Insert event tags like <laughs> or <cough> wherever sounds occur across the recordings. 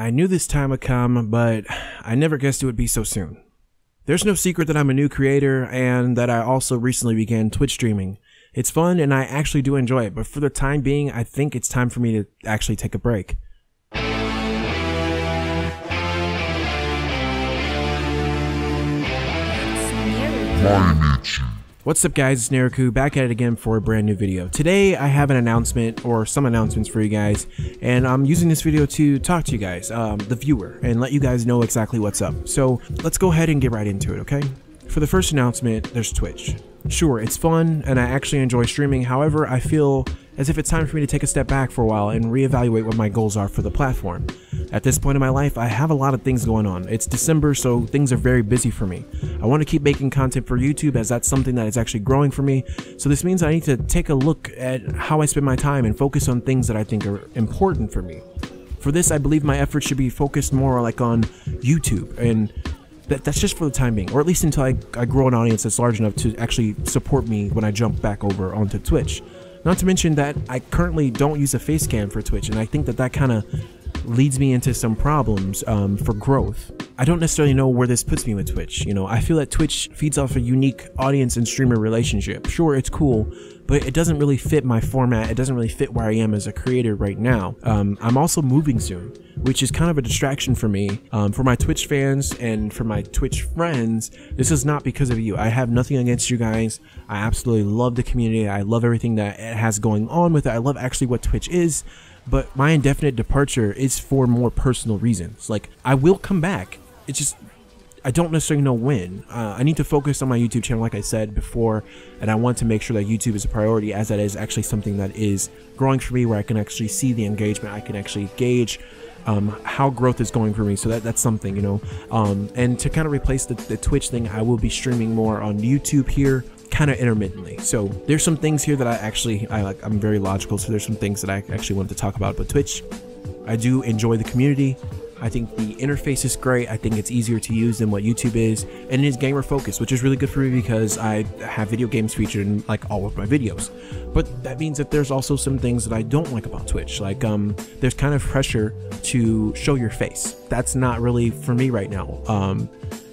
I knew this time would come, but I never guessed it would be so soon. There's no secret that I'm a new creator and that I also recently began Twitch streaming. It's fun and I actually do enjoy it, but for the time being, I think it's time for me to actually take a break. What's up guys, it's Neriku back at it again for a brand new video. Today I have an announcement or some announcements for you guys and I'm using this video to talk to you guys, um, the viewer, and let you guys know exactly what's up. So let's go ahead and get right into it, okay? For the first announcement, there's Twitch. Sure, it's fun and I actually enjoy streaming, however I feel as if it's time for me to take a step back for a while and reevaluate what my goals are for the platform. At this point in my life, I have a lot of things going on. It's December, so things are very busy for me. I want to keep making content for YouTube as that's something that is actually growing for me. So this means I need to take a look at how I spend my time and focus on things that I think are important for me. For this, I believe my efforts should be focused more like on YouTube and that, that's just for the time being, or at least until I, I grow an audience that's large enough to actually support me when I jump back over onto Twitch. Not to mention that I currently don't use a face cam for Twitch, and I think that that kind of leads me into some problems um, for growth. I don't necessarily know where this puts me with Twitch. You know, I feel that Twitch feeds off a unique audience and streamer relationship. Sure, it's cool, but it doesn't really fit my format. It doesn't really fit where I am as a creator right now. Um, I'm also moving soon, which is kind of a distraction for me. Um, for my Twitch fans and for my Twitch friends, this is not because of you. I have nothing against you guys. I absolutely love the community. I love everything that it has going on with it. I love actually what Twitch is but my indefinite departure is for more personal reasons. Like I will come back. It's just I don't necessarily know when. Uh, I need to focus on my YouTube channel, like I said before, and I want to make sure that YouTube is a priority, as that is actually something that is growing for me, where I can actually see the engagement, I can actually gauge um, how growth is going for me. So that that's something, you know. Um, and to kind of replace the, the Twitch thing, I will be streaming more on YouTube here kind of intermittently. So there's some things here that I actually I like. I'm very logical, so there's some things that I actually wanted to talk about. But Twitch, I do enjoy the community. I think the interface is great. I think it's easier to use than what YouTube is, and it is gamer focused, which is really good for me because I have video games featured in like all of my videos. But that means that there's also some things that I don't like about Twitch. Like um, there's kind of pressure to show your face. That's not really for me right now. Um,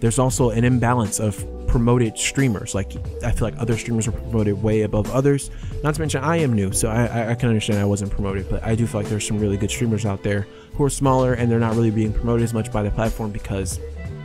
there's also an imbalance of promoted streamers. Like I feel like other streamers are promoted way above others. Not to mention I am new, so I, I can understand I wasn't promoted, but I do feel like there's some really good streamers out there who are smaller and they're not really being promoted as much by the platform because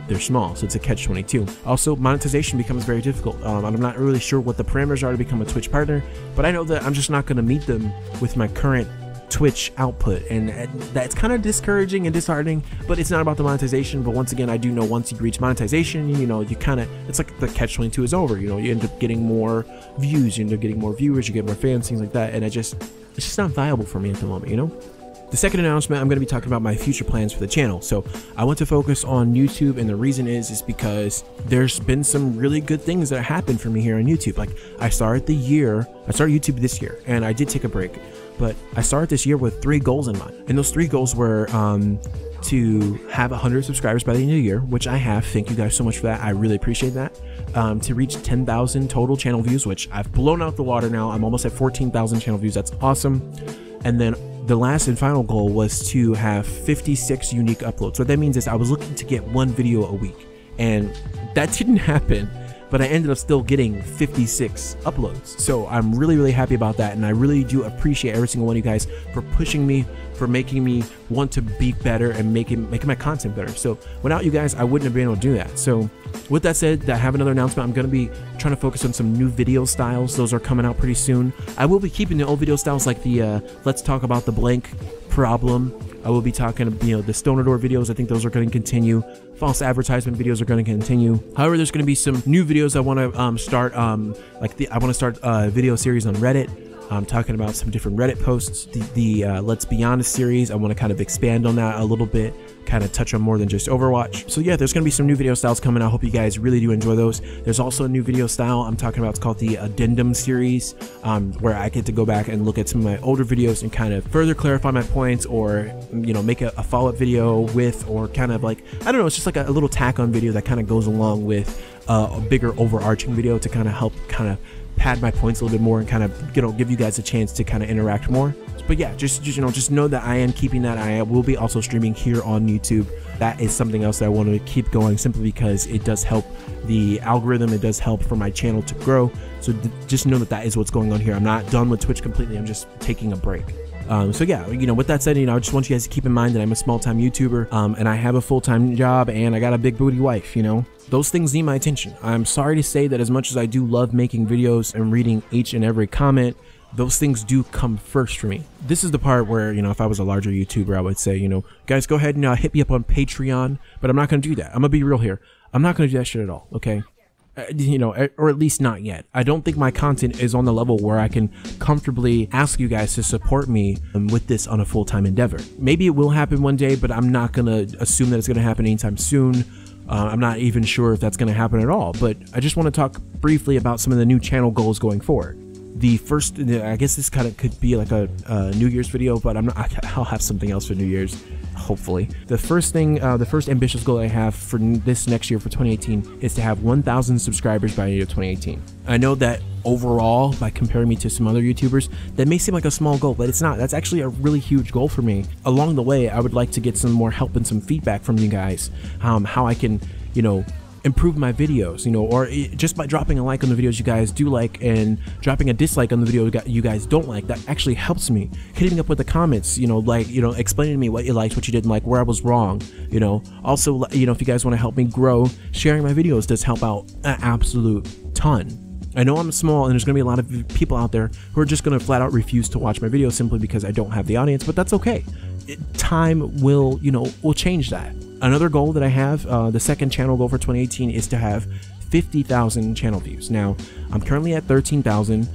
they're small, so it's a catch-22. Also, monetization becomes very difficult. Um, I'm not really sure what the parameters are to become a Twitch partner, but I know that I'm just not going to meet them with my current Twitch output, and, that's kind of discouraging and disheartening. But it's not about the monetization. But once again, I do know once you reach monetization, you know, you kind of it's like the catch twenty two is over. You know, you end up getting more views, you end up getting more viewers, you get more fans, things like that, and I just it's just not viable for me at the moment. You know. The second announcement, I'm going to be talking about my future plans for the channel. So I want to focus on YouTube, and the reason is is because there's been some really good things that happened for me here on YouTube. Like I started the year, I started YouTube this year, and I did take a break but I started this year with three goals in mind. And those three goals were um, to have 100 subscribers by the end of the year, which I have. Thank you guys so much for that. I really appreciate that. Um, to reach 10,000 total channel views, which I've blown out the water now. I'm almost at 14,000 channel views. That's awesome. And then the last and final goal was to have 56 unique uploads. What that means is I was looking to get one video a week, and that didn't <laughs> happen but I ended up still getting 56 uploads. So I'm really, really happy about that. And I really do appreciate every single one of you guys for pushing me, for making me want to be better and making, making my content better. So without you guys, I wouldn't have been able to do that. So with that said, I have another announcement. I'm going to be trying to focus on some new video styles. Those are coming out pretty soon. I will be keeping the old video styles like the uh, let's talk about the blank problem I will be talking, you know, the Stoner Door videos. I think those are going to continue. False advertisement videos are going to continue. However, there's going to be some new videos I want to um, start. Um, like the, I want to start a video series on Reddit. I'm talking about some different Reddit posts. The, the uh, Let's Be Honest series. I want to kind of expand on that a little bit kind of touch on more than just Overwatch. So yeah, there's going to be some new video styles coming. I hope you guys really do enjoy those. There's also a new video style I'm talking about. It's called the Addendum series, um, where I get to go back and look at some of my older videos and kind of further clarify my points or, you know, make a, a follow-up video with or kind of like, I don't know, it's just like a, a little tack on video that kind of goes along with uh, a bigger overarching video to kind of help kind of pad my points a little bit more and kind of you know give you guys a chance to kind of interact more. But yeah, just, just you know just know that I am keeping that. eye. I will be also streaming here on YouTube. That is something else that I want to keep going simply because it does help the algorithm. It does help for my channel to grow. So just know that that is what's going on here. I'm not done with Twitch completely. I'm just taking a break. Um, so yeah, you know, with that said, you know, I just want you guys to keep in mind that I'm a small time YouTuber, um, and I have a full time job, and I got a big booty wife. You know, those things need my attention. I'm sorry to say that as much as I do love making videos and reading each and every comment, those things do come first for me. This is the part where, you know, if I was a larger YouTuber, I would say, you know, guys, go ahead and uh, hit me up on Patreon, but I'm not going to do that. I'm going to be real here. I'm not going to do that shit at all, okay? Uh, you know, uh, or at least not yet. I don't think my content is on the level where I can comfortably ask you guys to support me um, with this on a full time endeavor. Maybe it will happen one day, but I'm not gonna assume that it's gonna happen anytime soon. Uh, I'm not even sure if that's gonna happen at all, but I just want to talk briefly about some of the new channel goals going forward the first i guess this kind of could be like a, a, new year's video but i'm not <laughs> i'll have something else for new year's hopefully. The first thing, uh, the first ambitious goal I have for this next year for 2018 is to have 1,000 subscribers by the end of 2018. I know that overall, by comparing me to some other YouTubers, that may seem like a small goal, but it's not. That's actually a really huge goal for me. Along the way, I would like to get some more help and some feedback from you guys, um, how I can, you know, improve my videos, you know, or just by dropping a like on the videos you guys do like and dropping a dislike on the video you guys don't like, that actually helps me. Hitting up with the comments, you know, like, you know, explaining to me what you liked, what you didn't like, where I was wrong, you know. Also, you know, if you guys want to help me grow, sharing my videos does help out an absolute ton. I know I'm small and there's going to be a lot of people out there who are just going to flat out refuse to watch my videos simply because I don't have the audience, but that's okay. It, time will, you know, will change that another goal that I have, uh, the second channel goal for 2018 is to have 50,000 channel views. Now, I'm currently at 13,000,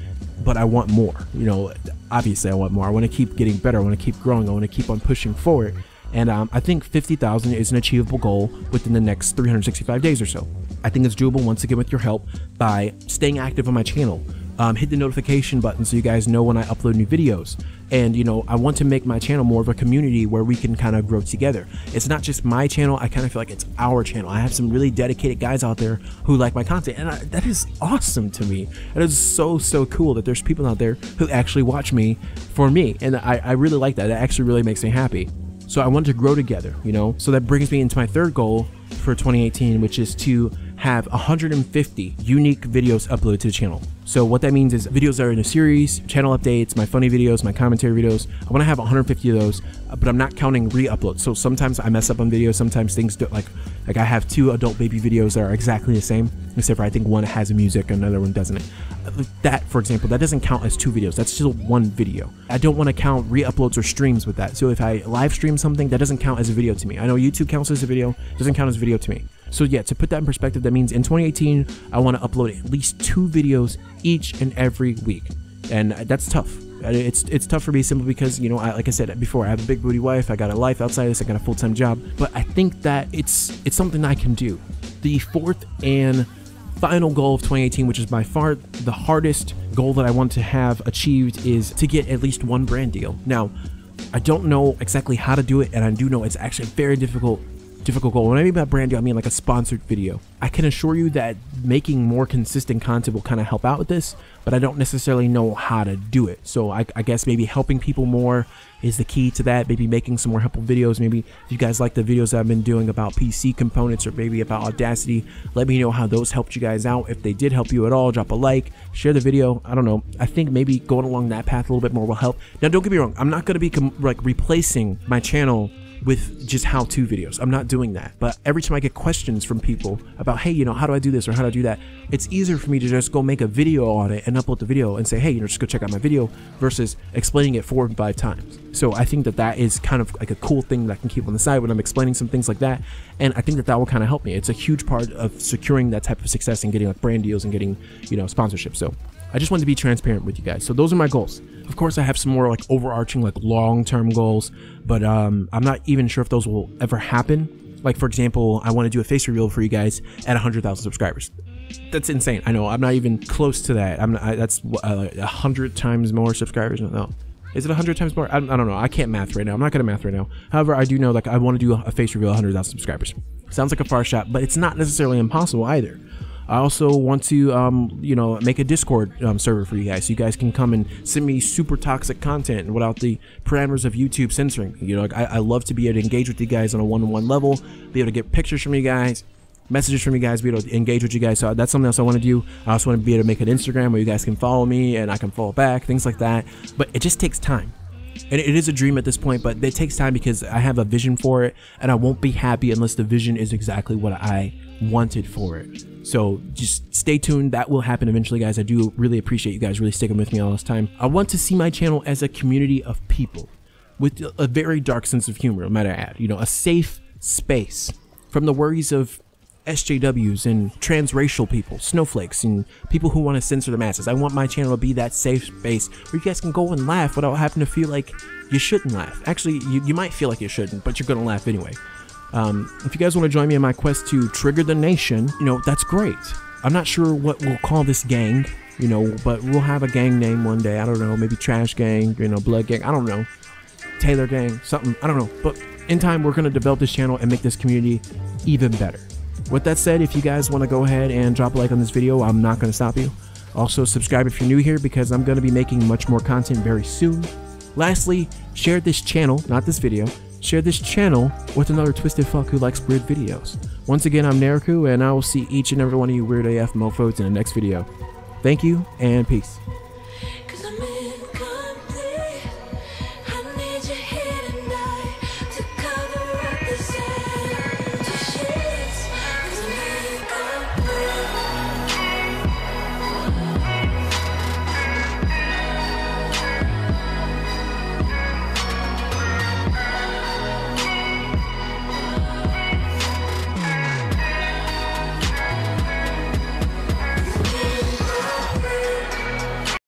but I want more. You know, obviously I want more. I want to keep getting better. I want to keep growing. I want to keep on pushing forward. And um, I think 50,000 is an achievable goal within the next 365 days or so. I think it's doable once again with your help by staying active on my channel, um, hit the notification button so you guys know when I upload new videos. And, you know, I want to make my channel more of a community where we can kind of grow together. It's not just my channel, I kind of feel like it's our channel. I have some really dedicated guys out there who like my content, and I, that is awesome to me. It is so, so cool that there's people out there who actually watch me for me. And I, I really like that. It actually really makes me happy. So I want to grow together, you know? So that brings me into my third goal for 2018, which is to have 150 unique videos uploaded to the channel. So what that means is videos that are in a series, channel updates, my funny videos, my commentary videos. I want to have 150 of those, uh, but I'm not counting re-uploads. So sometimes I mess up on videos. Sometimes things do like like I have two adult baby videos that are exactly the same, except for I think one has music, another one doesn't. Uh, that, for example, that doesn't count as two videos. That's still one video. I don't want to count re-uploads or streams with that. So if I live stream something, that doesn't count as a video to me. I know YouTube counts as a video, doesn't count as a video to me. So yeah, to put that in perspective, that means in 2018, I want to upload at least two videos each and every week. And that's tough. It's it's tough for me simply because you know, I, like I said before, I have a big booty wife. I got a life outside of this. I got a full time job. But I think that it's it's something I can do. The fourth and final goal of 2018, which is by far the hardest goal that I want to have achieved, is to get at least one brand deal. Now, I don't know exactly how to do it, and I do know it's actually very difficult difficult goal. When I mean by brand deal, I mean like a sponsored video. I can assure you that making more consistent content will kind of help out with this, but I don't necessarily know how to do it. So I, I, guess maybe helping people more is the key to that. Maybe making some more helpful videos. Maybe if you guys like the videos I've been doing about PC components or maybe about Audacity, let me know how those helped you guys out. If they did help you at all, drop a like, share the video. I don't know. I think maybe going along that path a little bit more will help. Now, don't get me wrong. I'm not going to be like replacing my channel with just how-to videos. I'm not doing that. But every time I get questions from people about, hey, you know, how do I do this or how do I do that? It's easier for me to just go make a video on it and upload the video and say, hey, you know, just go check out my video versus explaining it four and five times. So I think that that is kind of like a cool thing that I can keep on the side when I'm explaining some things like that. And I think that that will kind of help me. It's a huge part of securing that type of success and getting like brand deals and getting, you know, sponsorship. So I just wanted to be transparent with you guys. So those are my goals. Of course, I have some more like overarching, like long-term goals, but um, I'm not even sure if those will ever happen. Like for example, I want to do a face reveal for you guys at 100,000 subscribers. That's insane. I know. I'm not even close to that. I'm. I, that's uh, a uh, hundred times more subscribers. No, is it a hundred times more? I, I, don't know. I can't math right now. I'm not gonna math right now. However, I do know like I want to do a face reveal 100,000 subscribers. Sounds like a far shot, but it's not necessarily impossible either. I also want to, um, you know, make a Discord um, server for you guys, so you guys can come and send me super toxic content without the parameters of YouTube censoring. You know, I, I love to be able to engage with you guys on a one-on-one level, be able to get pictures from you guys, messages from you guys, be able to engage with you guys. So that's something else I want to do. I also want to be able to make an Instagram where you guys can follow me and I can follow back, things like that. But it just takes time. And it is a dream at this point, but it takes time because I have a vision for it, and I won't be happy unless the vision is exactly what I wanted for it. So just stay tuned. That will happen eventually, guys. I do really appreciate you guys really sticking with me all this time. I want to see my channel as a community of people with a very dark sense of humor, might I add. You know, a safe space from the worries of SJWs and transracial people, snowflakes, and people who want to censor the masses. I want my channel to be that safe space where you guys can go and laugh without having to feel like you shouldn't laugh. Actually, you, you might feel like you shouldn't, but you're going to laugh anyway. Um, if you guys want to join me in my quest to trigger the nation, you know, that's great. I'm not sure what we'll call this gang, you know, but we'll have a gang name one day. I don't know, maybe Trash Gang, you know, Blood Gang, I don't know. Taylor Gang, something, I don't know. But in time, we're going to develop this channel and make this community even better. With that said, if you guys want to go ahead and drop a like on this video, I'm not going to stop you. Also, subscribe if you're new here because I'm going to be making much more content very soon. Lastly, share this channel, not this video, share this channel with another twisted fuck who likes weird videos. Once again, I'm Neriku, and I will see each and every one of you weird AF mofos in the next video. Thank you, and peace.